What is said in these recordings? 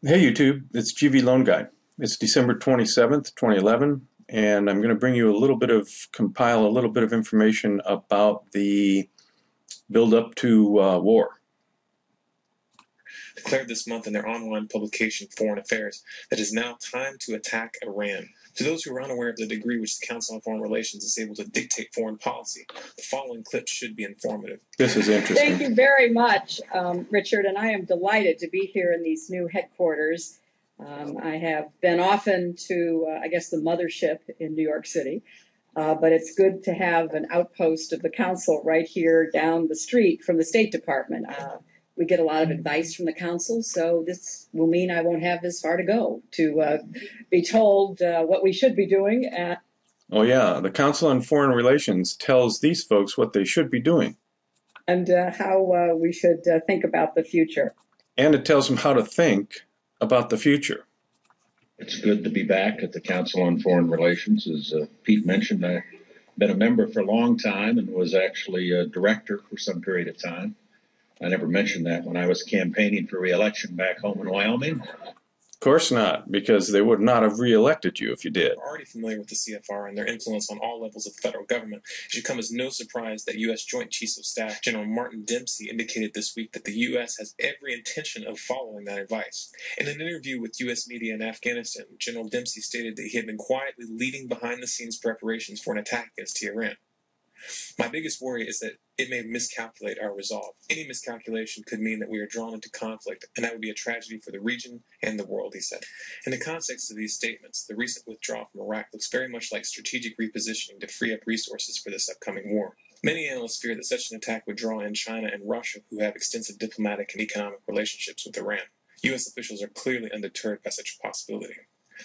Hey YouTube, it's GV Loan Guy. It's December 27th, 2011, and I'm going to bring you a little bit of, compile a little bit of information about the build up to uh, war. Declared this month in their online publication Foreign Affairs that it is now time to attack Iran. To those who are unaware of the degree which the Council on Foreign Relations is able to dictate foreign policy, the following clip should be informative. This is interesting. Thank you very much, um, Richard, and I am delighted to be here in these new headquarters. Um, I have been often to, uh, I guess, the mothership in New York City, uh, but it's good to have an outpost of the council right here down the street from the State Department. Uh, we get a lot of advice from the council, so this will mean I won't have this far to go to uh, be told uh, what we should be doing. At, Oh yeah, the Council on Foreign Relations tells these folks what they should be doing, and uh, how uh, we should uh, think about the future. and it tells them how to think about the future. It's good to be back at the Council on Foreign Relations. As uh, Pete mentioned, I've been a member for a long time and was actually a director for some period of time. I never mentioned that when I was campaigning for reelection back home in Wyoming. Of course not, because they would not have reelected you if you did. Are already familiar with the CFR and their influence on all levels of the federal government, it should come as no surprise that U.S. Joint Chiefs of Staff General Martin Dempsey indicated this week that the U.S. has every intention of following that advice. In an interview with U.S. media in Afghanistan, General Dempsey stated that he had been quietly leading behind the scenes preparations for an attack against Tehran. My biggest worry is that it may miscalculate our resolve. Any miscalculation could mean that we are drawn into conflict, and that would be a tragedy for the region and the world, he said. In the context of these statements, the recent withdrawal from Iraq looks very much like strategic repositioning to free up resources for this upcoming war. Many analysts fear that such an attack would draw in China and Russia, who have extensive diplomatic and economic relationships with Iran. U.S. officials are clearly undeterred by such a possibility.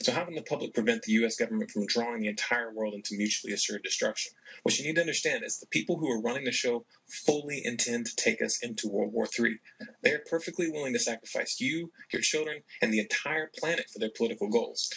So how can the public prevent the U.S. government from drawing the entire world into mutually assured destruction? What you need to understand is the people who are running the show fully intend to take us into World War III. They are perfectly willing to sacrifice you, your children, and the entire planet for their political goals.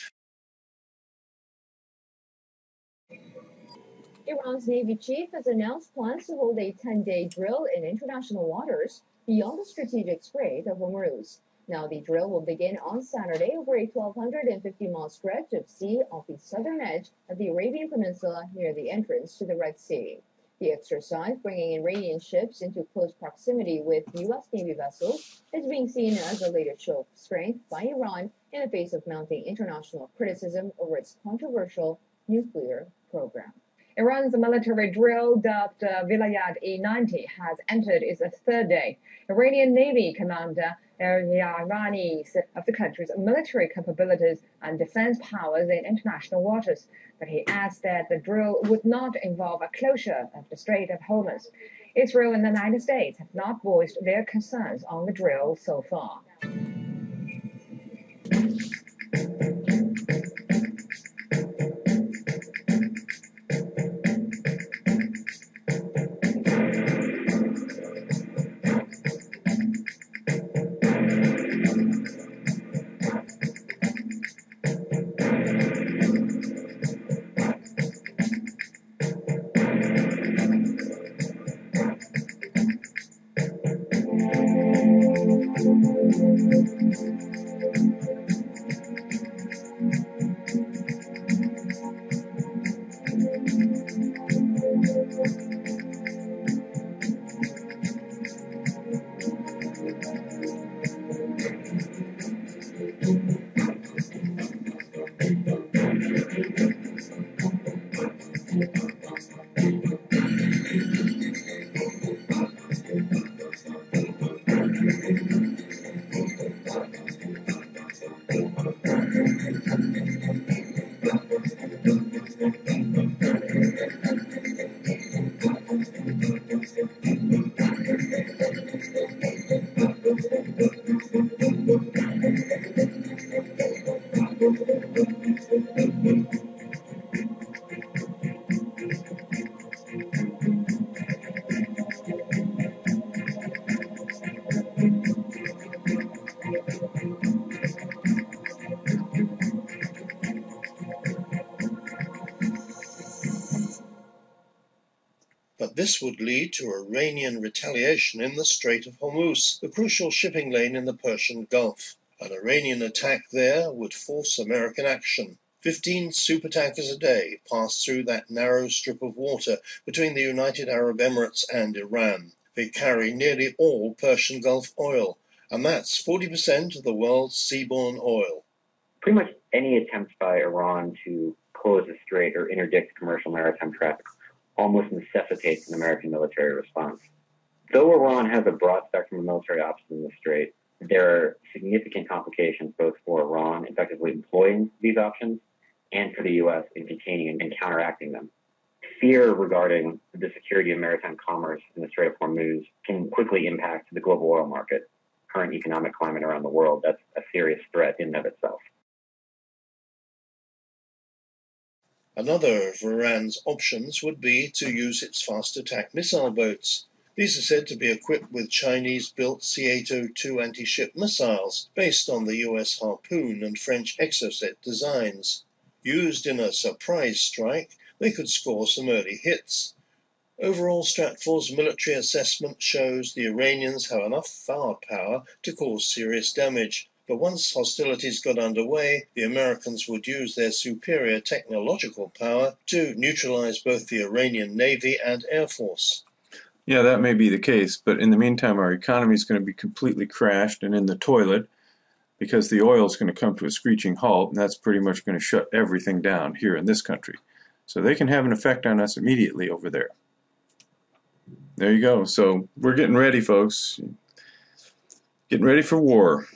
Iran's Navy chief has announced plans to hold a 10 day drill in international waters beyond the strategic Strait of Hormuz. Now, the drill will begin on Saturday over a 1,250 mile stretch of sea off the southern edge of the Arabian Peninsula near the entrance to the Red Sea. The exercise, bringing Iranian ships into close proximity with U.S. Navy vessels, is being seen as a latest show of strength by Iran in the face of mounting international criticism over its controversial nuclear program. Iran's military drill, dubbed Vilayat E-90, has entered its third day. Iranian Navy Commander Irani of the country's military capabilities and defense powers in international waters, but he adds that the drill would not involve a closure of the Strait of Hormuz. Israel and the United States have not voiced their concerns on the drill so far. This would lead to Iranian retaliation in the Strait of Hormuz, the crucial shipping lane in the Persian Gulf. An Iranian attack there would force American action. Fifteen supertankers a day pass through that narrow strip of water between the United Arab Emirates and Iran. They carry nearly all Persian Gulf oil, and that's 40% of the world's seaborne oil. Pretty much any attempt by Iran to close the strait or interdict commercial maritime traffic almost necessitates an American military response. Though Iran has a broad spectrum of military options in the strait, there are significant complications both for Iran effectively employing these options and for the U.S. in containing and counteracting them. Fear regarding the security of maritime commerce in the Strait of Hormuz can quickly impact the global oil market. Current economic climate around the world, that's a serious threat in and of itself. Another of Iran's options would be to use its fast attack missile boats. These are said to be equipped with Chinese built C 802 anti ship missiles based on the US Harpoon and French Exocet designs. Used in a surprise strike, they could score some early hits. Overall, Stratfor's military assessment shows the Iranians have enough firepower to cause serious damage. But once hostilities got underway, the Americans would use their superior technological power to neutralize both the Iranian Navy and Air Force. Yeah, that may be the case, but in the meantime, our economy is going to be completely crashed and in the toilet because the oil is going to come to a screeching halt, and that's pretty much going to shut everything down here in this country. So they can have an effect on us immediately over there. There you go. So we're getting ready, folks. Getting ready for war.